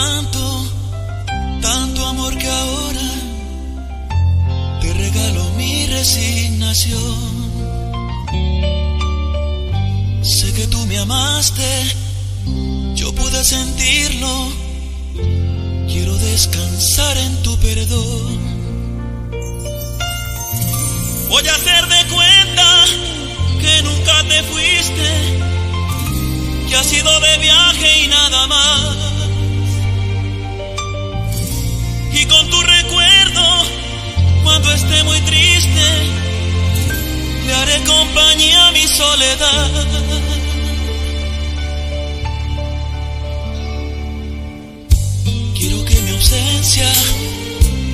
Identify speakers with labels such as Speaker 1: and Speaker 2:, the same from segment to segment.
Speaker 1: tanto, tanto amor que ahora te regalo mi resignación. Sé que tú me amaste, yo pude sentirlo. Quiero descansar en tu perdón. Voy a hacer de cuenta que nunca te fuiste, que has ido de viaje y nada más y con tu recuerdo, cuando esté muy triste, le haré compañía a mi soledad. Quiero que mi ausencia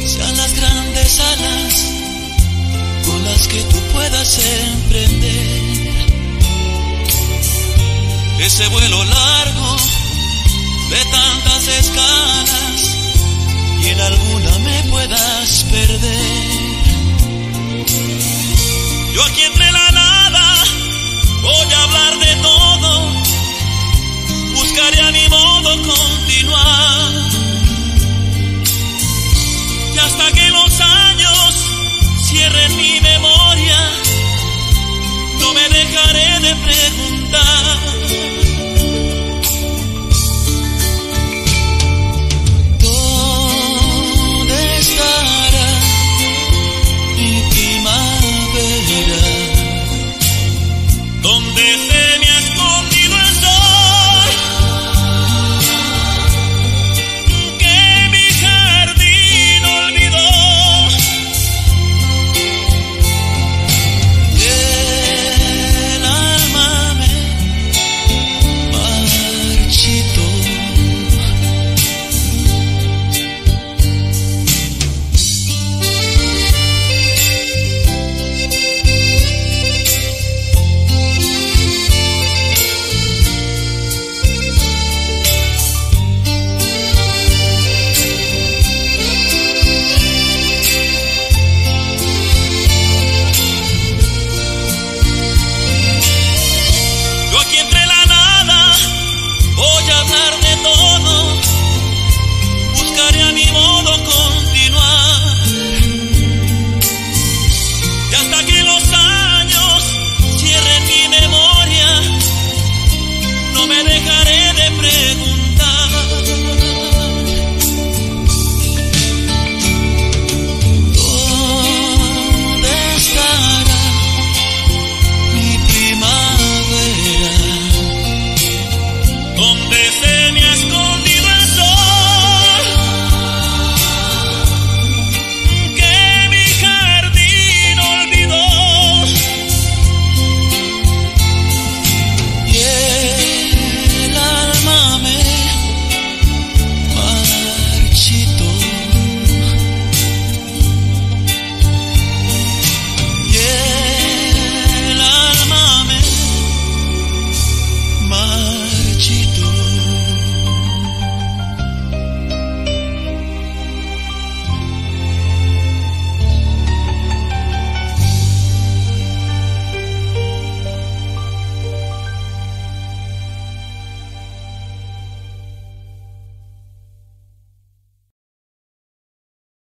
Speaker 1: sean las grandes alas con las que tú puedas emprender. Ese vuelo largo de tantas escalas en algún